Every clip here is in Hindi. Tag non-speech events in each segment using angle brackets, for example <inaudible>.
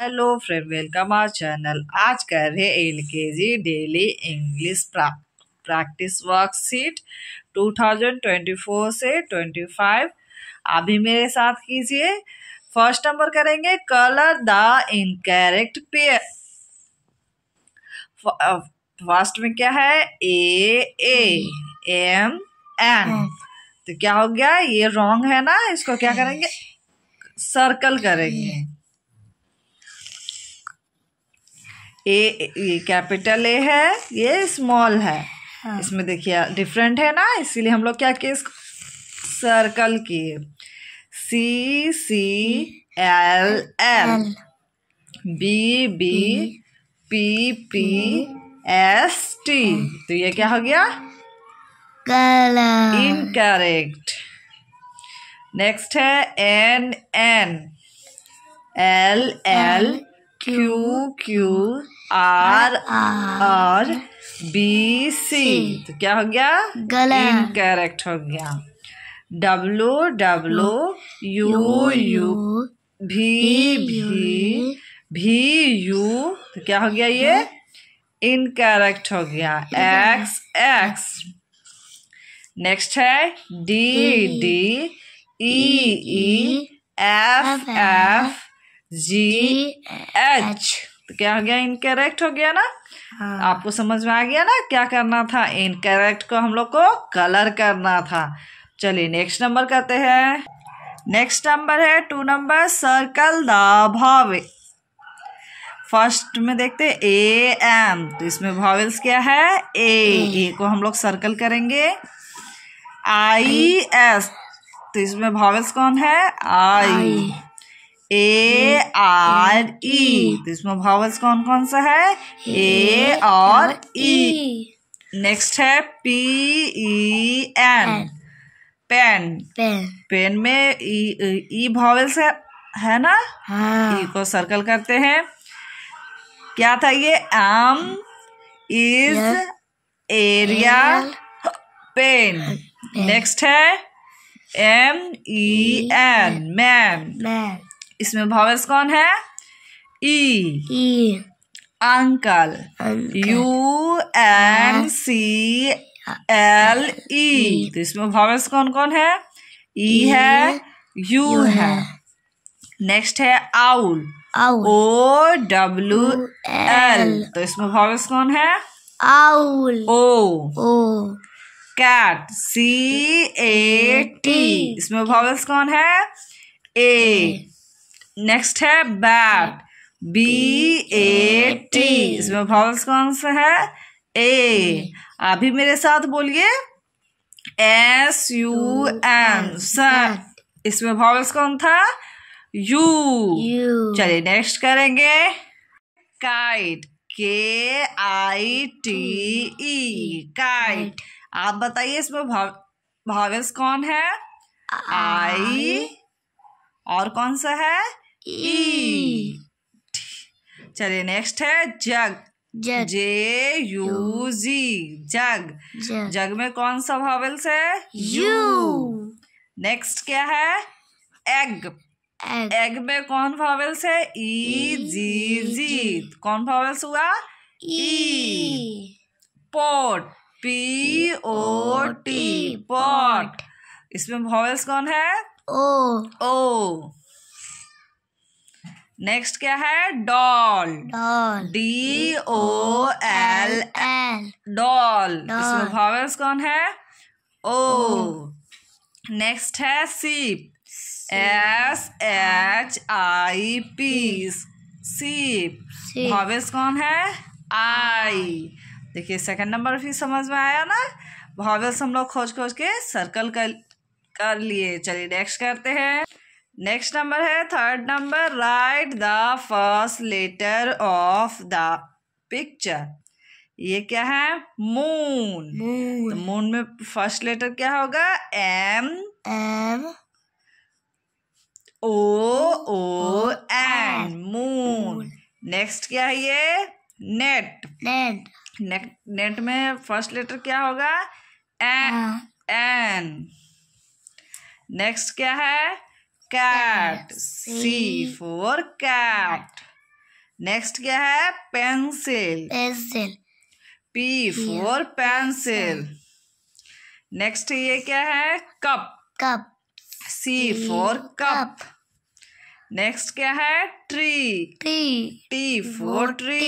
Hello friend welcome our channel आज कर रहे L K G daily English practice worksheet 2024 से 25 अभी मेरे साथ कीजिए। फ़र्स्ट नंबर करेंगे colour the incorrect pair first में क्या है? ए ए एम एन तो क्या हो गया? ये रॉन्ग है ना? इसको क्या करेंगे? सर्कल करेंगे। ए ये कैपिटल ए है ये स्मॉल है। हाँ। इसमें देखिए डिफरेंट है ना इसीलिए हम लोग क्या किए सर्कल किए। C C L L B B P P S T तो ये क्या हो गया? इनकरेक्ट नेक्स्ट है N N L L Q Q R R B C. तो क्या हो गया? इनकरेक्ट हो गया। डब्लू डब्लू यू यू भी भी भी यू। तो क्या हो गया ये? इनकरेक्ट हो गया। एक्स एक्स नेक्स्ट है D D E F F G H तो क्या हो गया? इनकरेक्ट हो गया ना? हाँ। आपको समझ में आ गया ना क्या करना था? इनकरेक्ट को हम लोग को कलर करना था। चलिए नेक्स्ट नंबर करते हैं। नेक्स्ट नंबर है two number circle the vowel. First में देखते ए एम तो इसमें भावेल्स क्या है? ए ए को हम लोग सर्कल करेंगे। आई एस तो इसमें भावेल्स कौन है? I A R E. तो इसमें भावल्स कौन कौन सा है? ए और ई। नेक्स्ट है P E N pen pen में ई भावल्स है है ना? हाँ. ई को सर्कल करते हैं। क्या था ये? M is area pen next है एम ई एन मैन इसमें भावेल्स कौन है? E uncle. U N C L E तो इसमें भावेल्स कौन कौन है? E e. है यू है। नेक्स्ट है आउल ओ डब्ल्यू एल तो इसमें भावेल्स कौन है? Owl O O cat C A T इसमें भावेल्स कौन है? ए नेक्स्ट है बैट बी ए टी इसमें वॉवल्स कौन सा है ए अभी मेरे साथ बोलिए. एस यू एम सन इसमें वॉवल्स कौन था? यू चलिए नेक्स्ट करेंगे. काइट के आई टी ई काइट आप बताइए इसमें भाव वॉवल्स कौन है? आई और कौन सा है? ई चलिए नेक्स्ट है जग। जग। जे यू जी जग। जग। में कौन सा भावेल्स है? यू नेक्स्ट क्या है? एग एग में कौन भावेल्स है? ई जी जी कौन भावेल्स हुआ? E pot P O T pot इसमें भावेल्स कौन है? ओ ओ नेक्स्ट क्या है? Doll doll D O L L doll इसमें कौन है? ओ नेक्स्ट है सीप एस एच आई पी सीप भावेल्स कौन है? आई देखिए सेकंड नंबर भी समझ में आया ना? भावेल्स हम लोग खोज खोज के सर्कल कर कर लिए। चलिए नेक्स्ट करते हैं। नेक्स्ट नंबर है third number write the first letter of the picture ये क्या है? मून मून तो मून में फ़र्स्ट लेटर क्या होगा? M M O O N moon next क्या है ये? नेट नेट नेट नेट में फ़र्स्ट लेटर क्या होगा? एन एन नेक्स्ट क्या है? Cat. C for cat. Next क्या है? Pencil pencil. P for pencil next ये क्या है? Cup cup. C for cup next क्या है? Tree tree. T for tree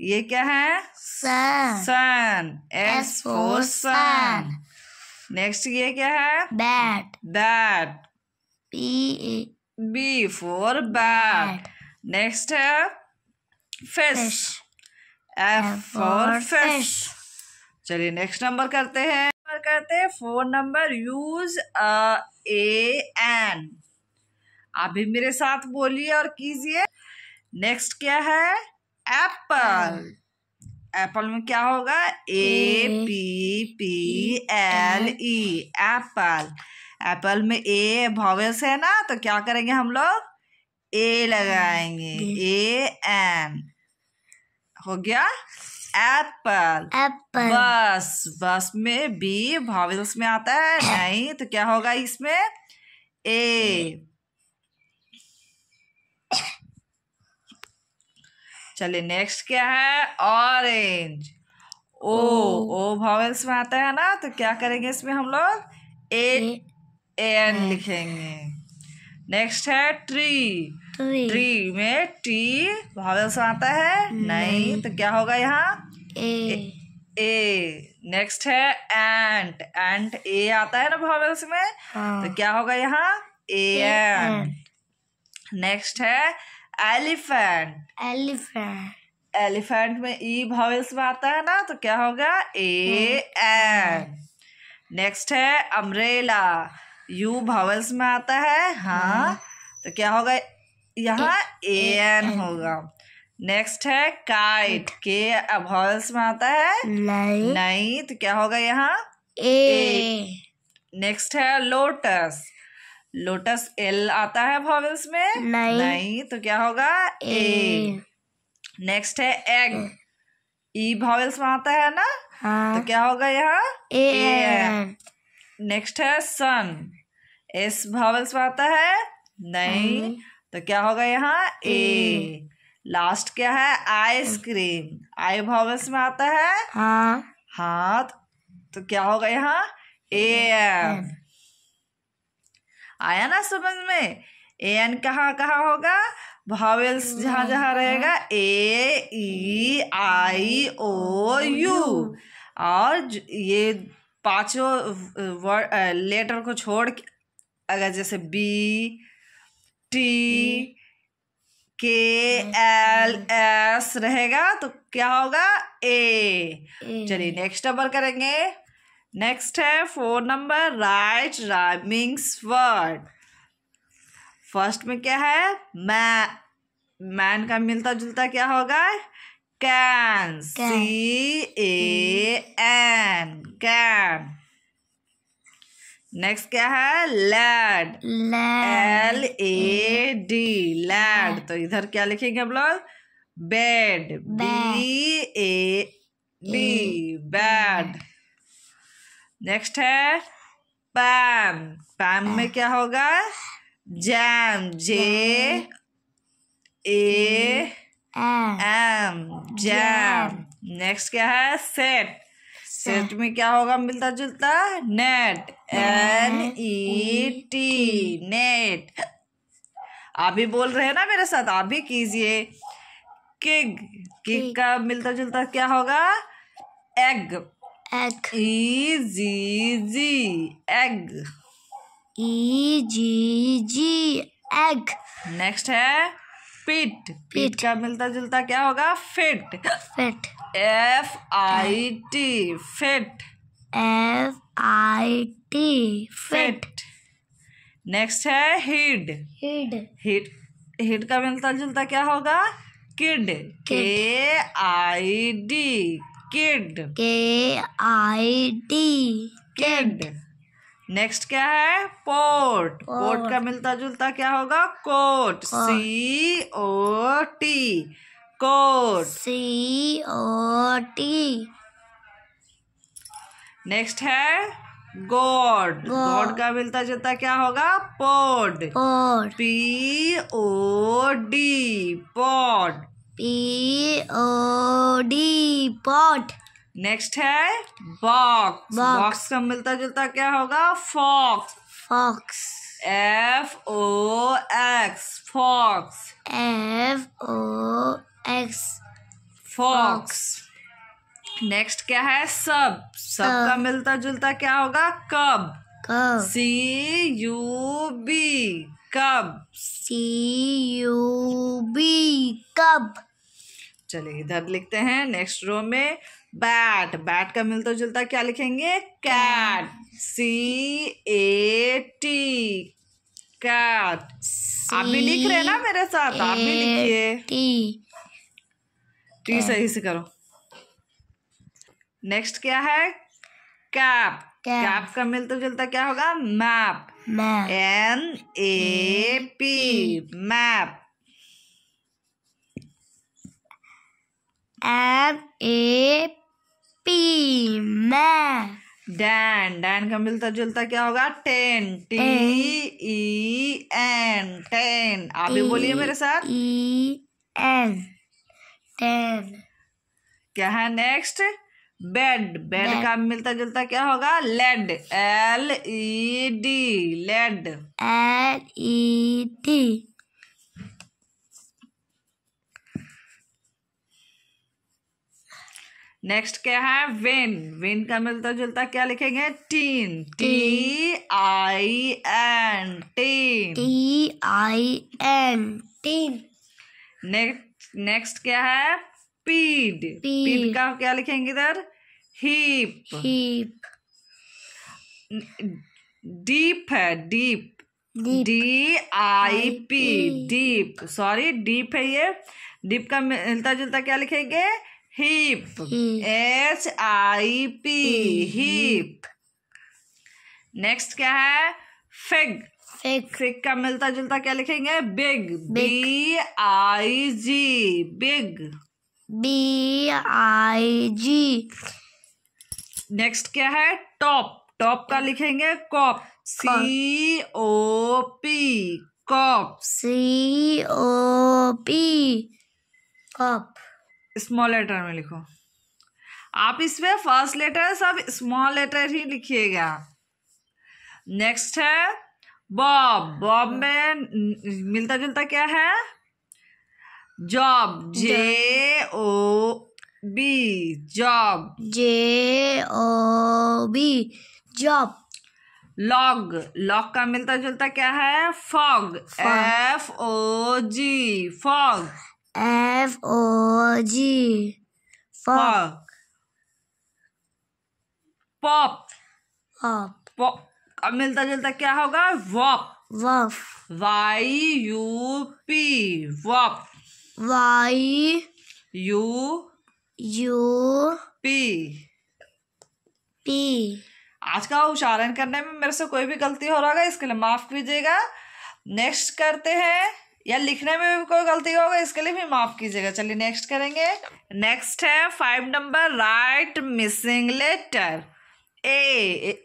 ये क्या है? Sun. Sun S for sun next ये क्या है? Bat. Bat b B for bat next है fish fish. F for fish. चलिए नेक्स्ट नंबर करते हैं। नंबर करते हैं four number use A N आप भी मेरे साथ बोलिए और कीजिए। नेक्स्ट क्या है? एप्पल एप्पल में क्या होगा? A P P L E apple apple में ए वॉवेल्स है ना तो क्या करेंगे हम लोग? ए लगाएँगे। ए। एन हो गया? एप्पल। apple बस बस में बी वॉवेल्स में आता है। <coughs> नहीं तो क्या होगा इसमें? ए। चलिए नेक्स्ट क्या है? ऑरेंज ओ ओ। वॉवेल्स में आता है ना तो क्या करेंगे इसमें हम लोग? ए। एन लिखेंगे। नेक्स्ट है ट्री ट्री में टी वॉवेल्स में आता है नहीं तो क्या होगा यहाँ? A. ए नेक्स्ट है एंट एंट ए आता है ना वॉवेल्स में? हाँ. तो क्या होगा यहाँ? ए एन नेक्स्ट है एलिफेंट एलिफेंट एलिफेंट में ई वॉवेल्स में आता है ना तो क्या होगा? ए एन नेक्स्ट है अम्ब्रेला यू वॉवेल्स में आता है हाँ तो क्या होगा? यहाँ ए एन होगा। नेक्स्ट है काइट के वॉवेल्स में आता है। नहीं तो क्या होगा यहाँ? ए नेक्स्ट है लोटस लोटस एल आता है वॉवेल्स में। नहीं। नहीं तो क्या होगा? ए नेक्स्ट है एग ई वॉवेल्स में आता है ना? हाँ। तो क्या होगा यहाँ? A नेक्स्ट है सन एस में आता है नहीं तो क्या होगा यहाँ? ए। लास्ट क्या है? आइसक्रीम आई वॉवेल्स में आता है हाँ। हाँ तो क्या होगा यहाँ? ए। एन आया ना समझ में? ए एन कहाँ कहाँ होगा? वॉवेल्स जहाँ जहाँ रहेगा? ए ई आई ओ यू और ये पाँचों वर्ड लेटर को छोड़ के अगर जैसे B T K L S रहेगा तो क्या होगा? ए चलिए नेक्स्ट नंबर करेंगे। नेक्स्ट है four number right rhymings word first में क्या है? मै मैन का मिलता जुलता क्या होगा? Can C A N can next क्या है? Lad L A D lad तो इधर क्या लिखेंगे हम लोग? Bad B A D bad next है पैम पैम में क्या होगा? Jam J A M jam next क्या है? सेट सेट में क्या होगा मिलता जुलता? Net N E T net आप भी बोल रहे हैं ना मेरे साथ आप भी कीजिए। किग किग का मिलता जुलता क्या होगा? Egg egg. E G G egg E G G egg next है। पिट पिट का मिलता जुलता क्या होगा? Fit fit. F I T fit F I T fit next है हिड hid. हिट हिड का मिलता जुलता क्या होगा? Kid K I D kid k i d. Kid next क्या है? पोर्ट पोर्ट का मिलता जुलता क्या होगा? Cot C O T cot C O T next है गॉड. गॉड का मिलता जुलता क्या होगा? Pod P O D pod P O D pod. Next है बॉक्स बॉक्स का मिलता जुलता क्या होगा? Fox fox F O X fox f o x. Fox next क्या है? सब सब का मिलता जुलता क्या होगा? कब cub. सी यू बी कब सी यू बी कब चलिए इधर लिखते हैं। नेक्स्ट रो में बैट बैट का मिलता जुलता क्या लिखेंगे? Cat C A T cat आप भी लिख रहे हैं ना मेरे साथ? आप भी लिखिए। T. टी सही से करो। नेक्स्ट क्या है? कैप कैप का मिलता जुलता क्या होगा? Map N A P map m A p map Dan Dan का मिलता जुलता क्या होगा? Ten T E N ten आप भी बोलिए मेरे साथ। E n ten. क्या है नेक्स्ट बेड बेड का मिलता जुलता क्या होगा? Led L E D led L E d. Next क्या है? विन विन का मिलता जुलता क्या लिखेंगे? Tin T I N tin T I N tin next next क्या है? पीड पीड का क्या लिखेंगे इधर? Heap heap. डीप है deep D I P deep sorry deep है ये. डीप का मिलता जुलता क्या लिखेंगे? Heap H I P P. Heap. Next क्या है? फिग। fig फिग का मिलता जुलता क्या लिखेंगे? Big. B I G. Big. B I G. Next क्या है? टॉप। टॉप का लिखेंगे cop. C O P. Cop. C O P. cup small letter में लिखो। आप इसमें फ़र्स्ट लेटर सब स्मॉल लेटर ही लिखिएगा। नेक्स्ट है बॉब बॉब में मिलता जुलता क्या है? Job J O B job J O B job log log का मिलता जुलता क्या है? Fog F O G fog f o g. Fog pop pop. Pop का मिलता जुलता क्या होगा? Wop wuff Y U P wop y U u P p. आज का उच्चारण करने में मेरे से कोई भी गलती हो रहा होगा इसके लिए माफ़ कीजिएगा। नेक्स्ट करते हैं। या लिखने में भी कोई गलती होगा इसके लिए भी माफ़ कीजिएगा। चलिए नेक्स्ट करेंगे। नेक्स्ट है five number right missing letter A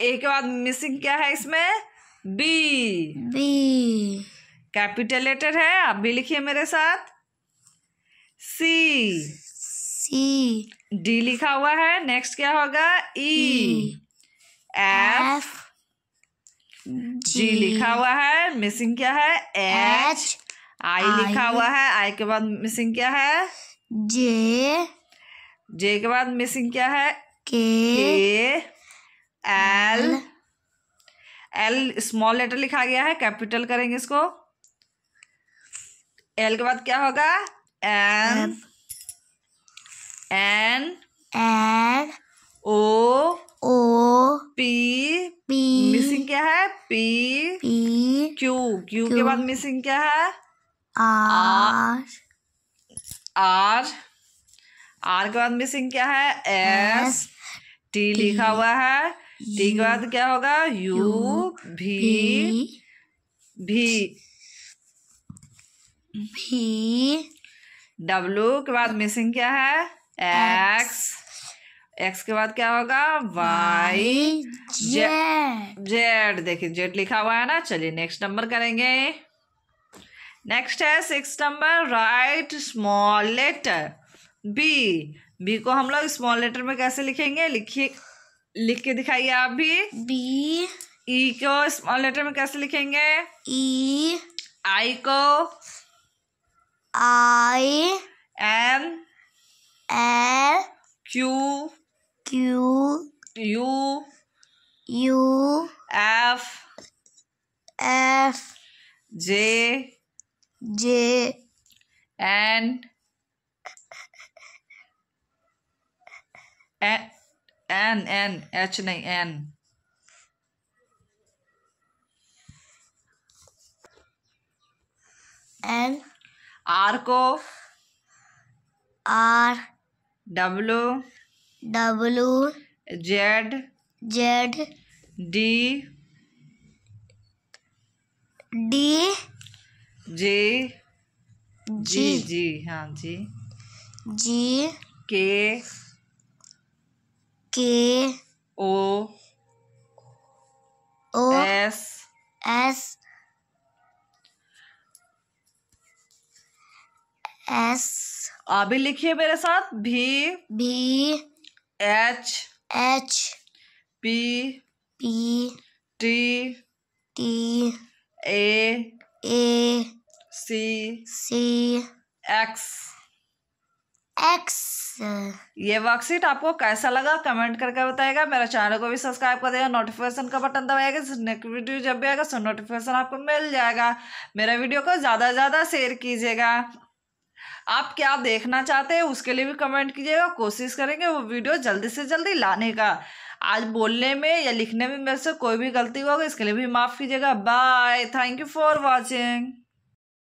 A के बाद मिसिंग क्या है इसमें? B b. कैपिटल लेटर है आप भी लिखिए मेरे साथ। सी c. डी लिखा हुआ है नेक्स्ट क्या होगा? ई एफ़ g जी लिखा हुआ है मिसिंग क्या है? एच आई लिखा हुआ है आई के बाद मिसिंग क्या है? जे जे के बाद मिसिंग क्या है? के एल एल स्मॉल लेटर लिखा गया है कैपिटल करेंगे इसको। एल के बाद क्या होगा? एन एन n है पी क्यू क्यू के बाद मिसिंग क्या है? आर आर आर के बाद मिसिंग क्या है? एस टी लिखा हुआ है। टी के बाद क्या होगा? यू भी भी p डब्ल्यू के बाद मिसिंग क्या है? एक्स एक्स के बाद क्या होगा? वाई जेड जेड देखिए जेड लिखा हुआ है ना? चलिए नेक्स्ट नंबर करेंगे। नेक्स्ट है six number right small letter B B को हम लोग स्मॉल लेटर में कैसे लिखेंगे? लिखिए लिख के दिखाइए आप भी। बी ई को स्मॉल लेटर में कैसे लिखेंगे? ई आई को I N L Q Q U U F F J J N N N H नहीं एन एन आर को R W W Z Z D D J G G हाँ जी G K K O O S S S अभी लिखिए मेरे साथ भी। B H H P P T T A A C C X X ये वर्कशीट आपको कैसा लगा कमेंट करके बताएगा। मेरा चैनल को भी सब्सक्राइब कर देगा नोटिफिकेशन का बटन दबाएगा। नेक्स्ट वीडियो जब भी आएगा सो नोटिफिकेशन आपको मिल जाएगा। मेरा वीडियो को ज़्यादा से ज़्यादा शेयर कीजिएगा। आप क्या देखना चाहते हैं, उसके लिए भी कमेंट कीजिएगा, कोशिश करेंगे वो वीडियो जल्दी से जल्दी लाने का। आज बोलने में या लिखने में मेरे से कोई भी गलती होगा, इसके लिए भी माफ़ कीजिएगा। Bye thank you for watching